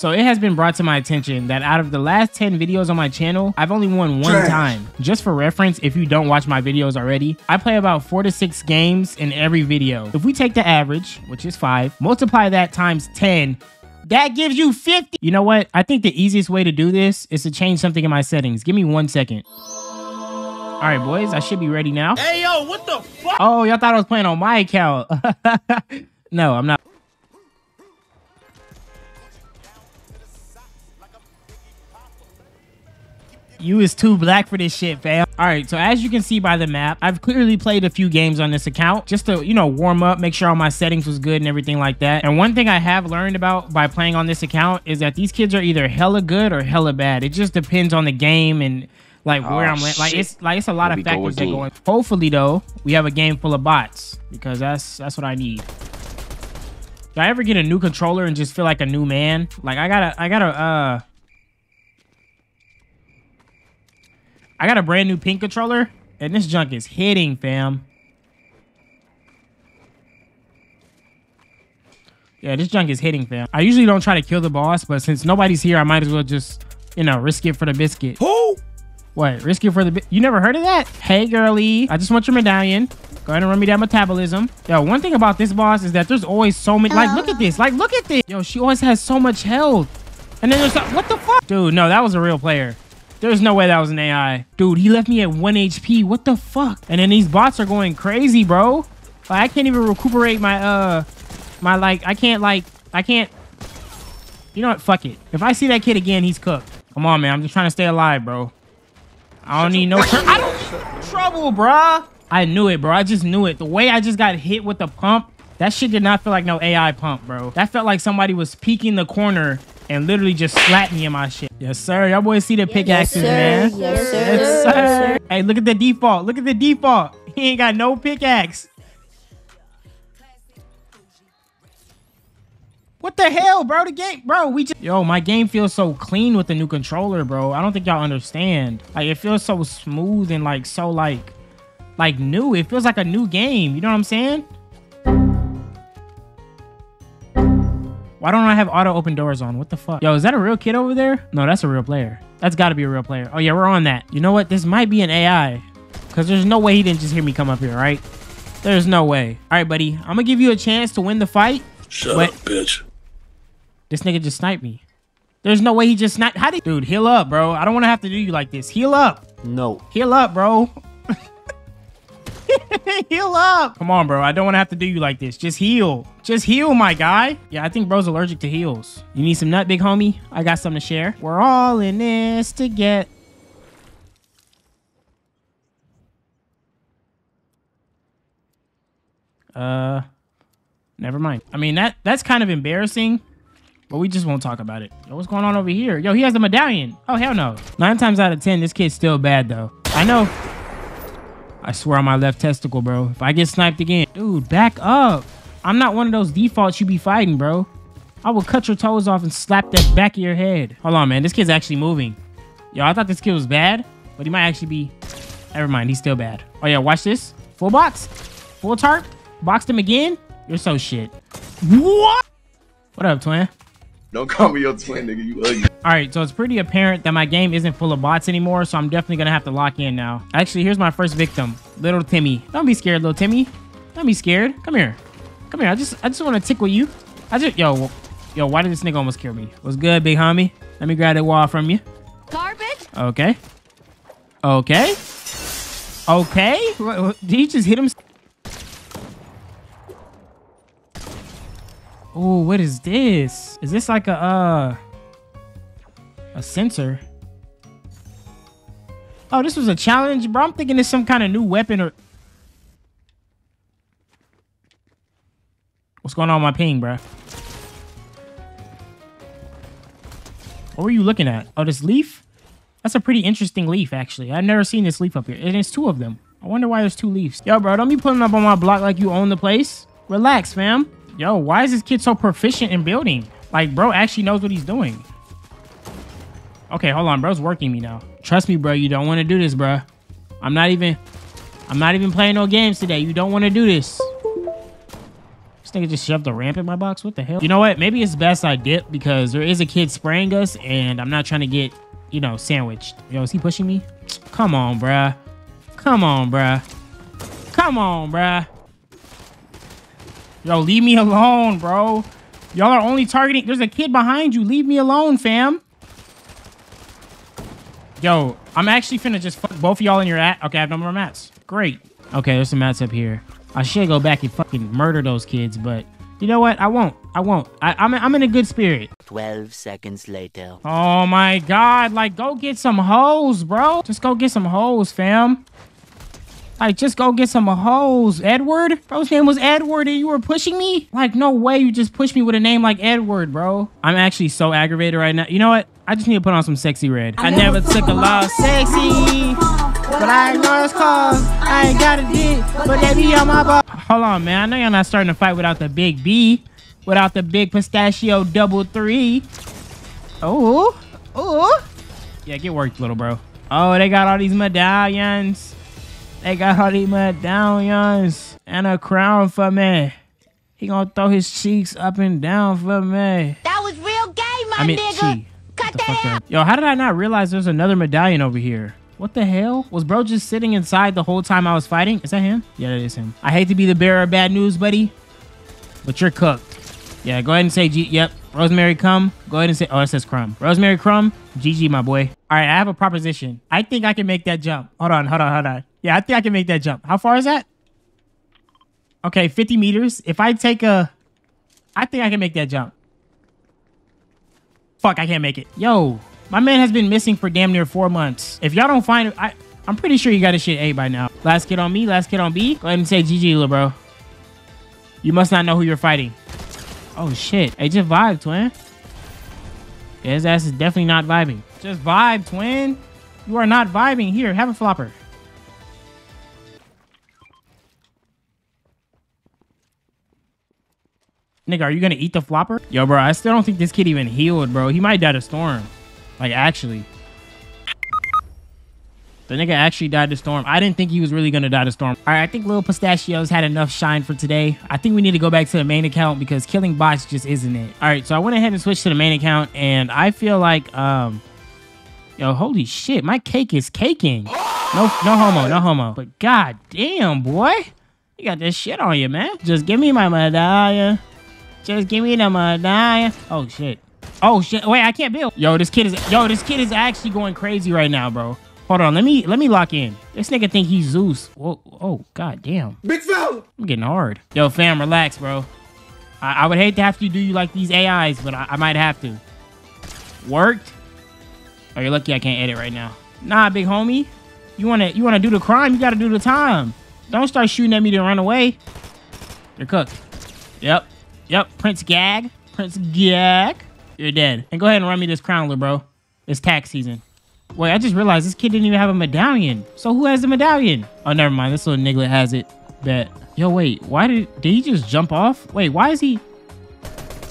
So it has been brought to my attention that out of the last 10 videos on my channel, I've only won one Trash. time. Just for reference, if you don't watch my videos already, I play about four to six games in every video. If we take the average, which is five, multiply that times 10, that gives you 50. You know what? I think the easiest way to do this is to change something in my settings. Give me one second. All right, boys, I should be ready now. Hey yo, what the fuck? Oh, y'all thought I was playing on my account. no, I'm not. You is too black for this shit, fam. All right, so as you can see by the map, I've clearly played a few games on this account just to, you know, warm up, make sure all my settings was good and everything like that. And one thing I have learned about by playing on this account is that these kids are either hella good or hella bad. It just depends on the game and like where Oh, I'm la- like it's like it's a lot Here of we go factors that go in. Hopefully though, we have a game full of bots because that's that's what I need. Do I ever get a new controller and just feel like a new man? Like I gotta I gotta uh I got a brand new pink controller and this junk is hitting, fam. Yeah, this junk is hitting, fam. I usually don't try to kill the boss, but since nobody's here, I might as well just, you know, risk it for the biscuit. Who? What? Risk it for the You never heard of that? Hey, girly. I just want your medallion. Go ahead and run me that metabolism. Yo, one thing about this boss is that there's always so many. Like, look at this. Like, look at this. Yo, she always has so much health. And then there's some- what the fuck? Dude, no, that was a real player. There's no way that was an AI. Dude, he left me at 1 HP. What the fuck? And then these bots are going crazy, bro. Like, I can't even recuperate my, uh, my, like, I can't, like, I can't. You know what? Fuck it. If I see that kid again, he's cooked. Come on, man. I'm just trying to stay alive, bro. I don't need no I don't need trouble, bruh. I knew it, bro. I just knew it. The way I just got hit with the pump, that shit did not feel like no AI pump, bro. That felt like somebody was peeking the corner and literally just slapped me in my shit. Yes, sir. Y'all boys see the pickaxes, man. Yes, sir. Yes, sir. Hey, look at the default. Look at the default. He ain't got no pickaxe. What the hell, bro? The game, bro. We just yo, my game feels so clean with the new controller, bro. I don't think y'all understand. Like, it feels so smooth and like so like, like new. It feels like a new game. You know what I'm saying? Why don't I have auto open doors on? What the fuck? Yo, is that a real kid over there? No, that's a real player. That's got to be a real player. Oh yeah, we're on that. You know what? This might be an AI, cause there's no way he didn't just hear me come up here, right? There's no way. All right, buddy. I'm gonna give you a chance to win the fight. Shut What? up, bitch. This nigga just sniped me. There's no way he just sniped. How did dude heal up, bro? I don't want to have to do you like this. Heal up. No. Heal up, bro. heal up. Come on, bro. I don't want to have to do you like this. Just heal. Just heal, my guy. Yeah, I think bro's allergic to heals. You need some nut, big homie? I got something to share. We're all in this to get. Uh, never mind. I mean that that's kind of embarrassing, but we just won't talk about it. Yo, what's going on over here? Yo, he has the medallion. Oh hell no. Nine times out of ten, this kid's still bad though. I know. I swear on my left testicle, bro. If I get sniped again, dude, back up. I'm not one of those defaults you be fighting, bro. I will cut your toes off and slap that back of your head. Hold on, man. This kid's actually moving. Yo, I thought this kid was bad, but he might actually be. Never mind, he's still bad. Oh yeah, watch this. Full box, full tarp. Boxed him again. You're so shit. What? What up, twin? Don't call me your twin, nigga. You ugly. All right, so it's pretty apparent that my game isn't full of bots anymore, so I'm definitely gonna have to lock in now. Actually, here's my first victim, little Timmy. Don't be scared, little Timmy. Don't be scared. Come here. Come here. I just, I just want to tickle you. I just, yo, yo, why did this nigga almost kill me? What's good, big homie? Let me grab that wall from you. Garbage? Okay. Okay. Okay. What- what- Did he just hit him? Oh, what is this? Is this like a uh a sensor? Oh, this was a challenge, bro. I'm thinking it's some kind of new weapon or What's going on with my ping, bro? What were you looking at? Oh, this leaf? That's a pretty interesting leaf, actually. I've never seen this leaf up here. And it's two of them. I wonder why there's two leaves. Yo, bro, don't be pulling up on my block like you own the place. Relax, fam. Yo, why is this kid so proficient in building? Like, bro actually knows what he's doing. Okay, hold on. Bro's working me now. Trust me, bro. You don't want to do this, bro. I'm not even... I'm not even playing no games today. You don't want to do this. This nigga just shoved a ramp in my box. What the hell? You know what? Maybe it's best I dip because there is a kid spraying us and I'm not trying to get, you know, sandwiched. Yo, is he pushing me? Come on, bruh. Come on, bruh. Come on, bruh. Yo, leave me alone, bro. Y'all are only targeting. There's a kid behind you. Leave me alone, fam. Yo, I'm actually finna just fuck both of y'all in your at. Okay, I have no more mats. Great. Okay, there's some mats up here. I should go back and fucking murder those kids, but you know what? I won't. I won't. I, I'm, I'm in a good spirit. 12 seconds later. Oh my god. Like, go get some hoes, bro. Just go get some hoes, fam. Like, just go get some hoes. Edward? Bro's name was Edward and you were pushing me? Like, no way you just pushed me with a name like Edward, bro. I'm actually so aggravated right now. You know what? I just need to put on some Sexyy Red. I never took a loss sexy. But I know it's cause I ain't got a dick, but they be on my ball. Hold on, man. I know you're not starting to fight without the big B, without the big pistachio double three. Oh, oh. Yeah, get worked, little bro. Oh, they got all these medallions. They got all these medallions and a crown for me. He gonna throw his cheeks up and down for me. That was real gay, my I mean, nigga. she. Cut that out. Yo, how did I not realize there's another medallion over here? What the hell? Was bro just sitting inside the whole time I was fighting? Is that him? Yeah, that is him. I hate to be the bearer of bad news, buddy, but you're cooked. Yeah, go ahead and say G. Yep. Rosemary Crumb. Go ahead and say. Oh, it says Crumb. Rosemary Crumb. GG, my boy. All right, I have a proposition. I think I can make that jump. Hold on, hold on, hold on. Yeah, I think I can make that jump. How far is that? Okay, 50 meters. If I take a, I think I can make that jump. Fuck, I can't make it. Yo, my man has been missing for damn near four months. If y'all don't find I, I'm pretty sure you got a shit A by now. Last kid on me, last kid on B. Go ahead and say GG, little bro. You must not know who you're fighting. Oh shit. Agent vibe, twin. His ass is definitely not vibing. Just vibe, twin. You are not vibing. Here, have a flopper. Nigga, are you gonna eat the flopper? Yo, bro, I still don't think this kid even healed, bro. He might die to storm. Like, actually. The nigga actually died to storm. I didn't think he was really gonna die to storm. All right, I think Lil Pistachios had enough shine for today. I think we need to go back to the main account because killing bots just isn't it. All right, so I went ahead and switched to the main account, and I feel like, um, yo, holy shit, my cake is caking. No, no homo, no homo. But god damn, boy, you got this shit on you, man. Just give me my medallion. Just give me the medallion. Oh shit. Oh shit. Wait, I can't build. Yo, this kid is yo, this kid is actually going crazy right now, bro. Hold on, let me let me lock in. This nigga think he's Zeus. Whoa, oh god damn. Big fella. I'm getting hard. Yo, fam, relax, bro. I, I would hate to have to do you like these AIs, but I, I might have to. Worked? Oh, you're lucky I can't edit right now. Nah, big homie. You wanna you wanna do the crime, you gotta do the time. Don't start shooting at me to run away. You're cooked. Yep. Yep. Prince Gag. Prince Gag. You're dead. And go ahead and run me this crown, little bro. It's tax season. Wait, I just realized this kid didn't even have a medallion. So who has the medallion? Oh, never mind. This little niglet has it. Bet. Yo, wait. Why did did he just jump off? Wait, why is he?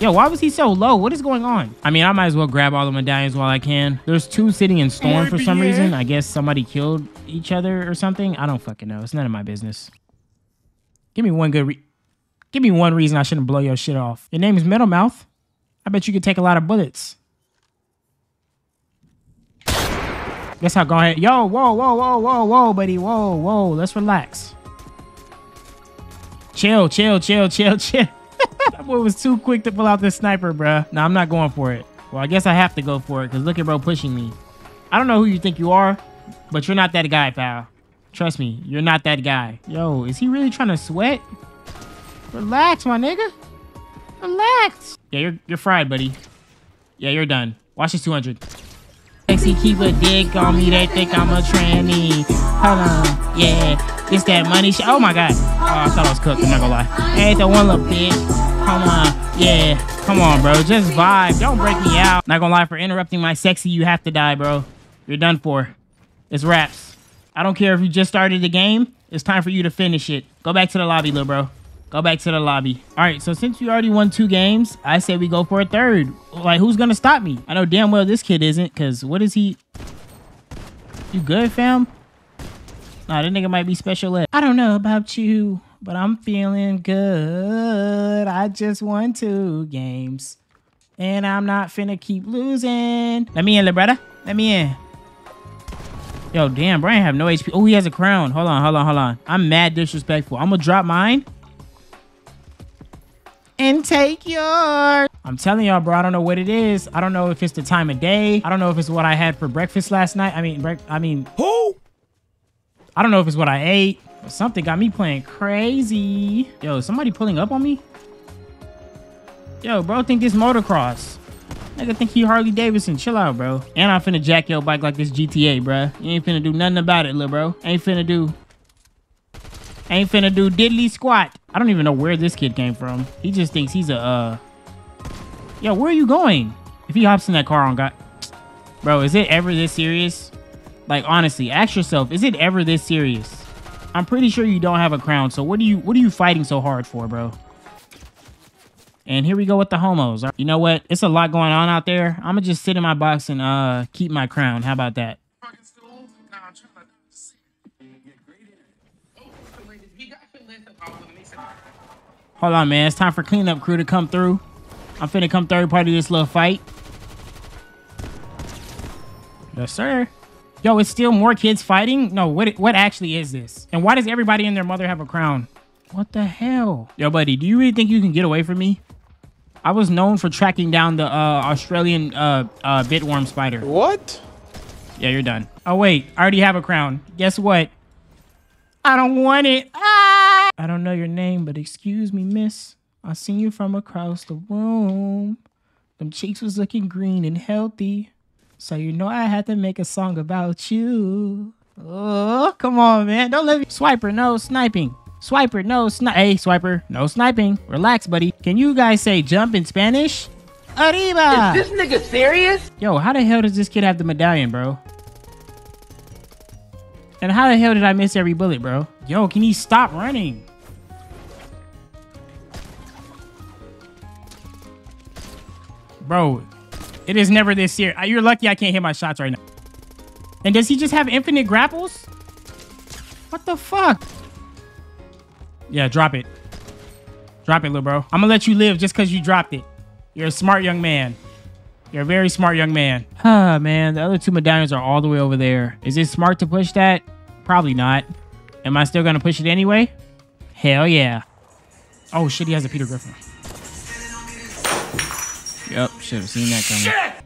Yo, why was he so low? What is going on? I mean, I might as well grab all the medallions while I can. There's two sitting in storm for some reason. I guess somebody killed each other or something. I don't fucking know. It's none of my business. Give me one good re- Give me one reason I shouldn't blow your shit off. Your name is Metal Mouth. I bet you could take a lot of bullets. Guess how go ahead. Yo, whoa, whoa, whoa, whoa, whoa, buddy. Whoa, whoa. Let's relax. Chill, chill, chill, chill, chill. that boy was too quick to pull out this sniper, bruh. Nah, I'm not going for it. Well, I guess I have to go for it because look at bro pushing me. I don't know who you think you are, but you're not that guy, pal. Trust me, you're not that guy. Yo, is he really trying to sweat? Relax, my nigga. Relax. Yeah, you're you're fried, buddy. Yeah, you're done. Watch this 200. Sexy keep a dick on me, they think I'm a tranny. Hold on, yeah. This that money shit. Oh my god. Oh, I thought I was cooked, I'm not gonna lie. Ain't the one little bitch. Come on, yeah. Come on, bro. Just vibe. Don't break me out. Not gonna lie, for interrupting my sexy, you have to die, bro. You're done for. It's wraps. I don't care if you just started the game. It's time for you to finish it. Go back to the lobby, little bro. Go back to the lobby. All right, so since we already won two games, I say we go for a third. Like, who's gonna stop me? I know damn well this kid isn't, because what is he? You good, fam? Nah, that nigga might be special ed. I don't know about you, but I'm feeling good. I just won two games. And I'm not finna keep losing. Let me in, brother. Let me in. Yo, damn, Brian have no HP. Oh, he has a crown. Hold on, hold on, hold on. I'm mad disrespectful. I'm gonna drop mine. And take yours. I'm telling y'all, bro, I don't know what it is. I don't know if it's the time of day. I don't know if it's what I had for breakfast last night. I mean, break, I mean, who? I don't know if it's what I ate. But something got me playing crazy. Yo, somebody pulling up on me? Yo, bro, think this motocross. Nigga think he Harley Davidson. Chill out, bro. And I'm finna jack your bike like this GTA, bro. You ain't finna do nothing about it, little bro. Ain't finna do... Ain't finna do diddly squat. I don't even know where this kid came from. He just thinks he's a, uh... Yo, where are you going? If he hops in that car on God... Bro, is it ever this serious? Like, honestly, ask yourself, is it ever this serious? I'm pretty sure you don't have a crown, so what are you what are you fighting so hard for, bro? And here we go with the homos. You know what? It's a lot going on out there. I'm gonna just sit in my box and uh keep my crown. How about that? Hold on, man. It's time for cleanup crew to come through. I'm finna come third party this little fight. Yes, sir. Yo, it's still more kids fighting? No, what what actually is this? And why does everybody and their mother have a crown? What the hell? Yo, buddy, do you really think you can get away from me? I was known for tracking down the uh, Australian uh, uh, bitworm spider. What? Yeah, you're done. Oh, wait. I already have a crown. Guess what? I don't want it. Ah! I don't know your name, but excuse me, miss. I seen you from across the room. Them cheeks was looking green and healthy. So you know I had to make a song about you. Oh, come on, man. Don't let me. Swiper, no sniping. Swiper, no snipe. Hey, Swiper, no sniping. Relax, buddy. Can you guys say jump in Spanish? Arriba! Is this nigga serious? Yo, how the hell does this kid have the medallion, bro? And how the hell did I miss every bullet, bro? Yo, can he stop running? Bro, it is never this year. You're lucky I can't hit my shots right now. And does he just have infinite grapples? What the fuck? Yeah, drop it. Drop it, little bro. I'm gonna let you live just because you dropped it. You're a smart young man. You're a very smart young man. Ah, man. The other two medallions are all the way over there. Is it smart to push that? Probably not. Am I still gonna push it anyway? Hell yeah. Oh shit, he has a Peter Griffin. Yep, should have seen that coming.